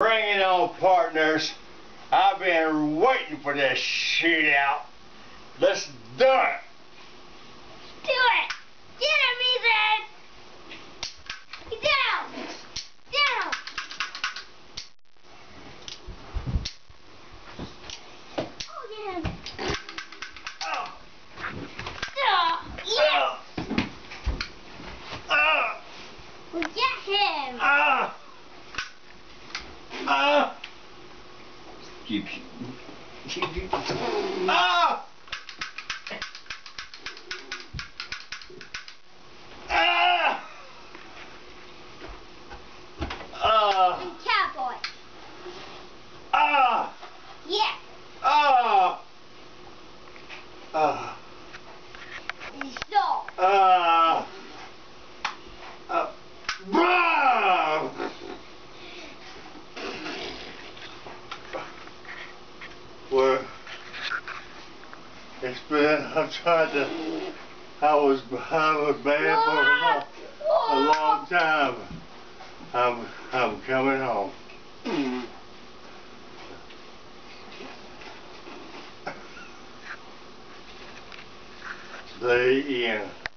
Bring it on, partners. I've been waiting for this shootout. Let's do it. Do it! Get him, Ethan! Get down! Down! Oh, uh. uh. Uh. get him! Oh, Oh, yes! oh, oh, We get him! oh, oh. Keep shooting. Keep shooting. Oh! Ah! Ah! And cowboy. Ah! Yeah. Ah! Ah! Stop. Ah! Ah! Bah! Well, it's been, I'm trying to, I was behind with bad for a long, a long time. I'm, I'm coming home. Mm. The end.